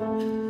Música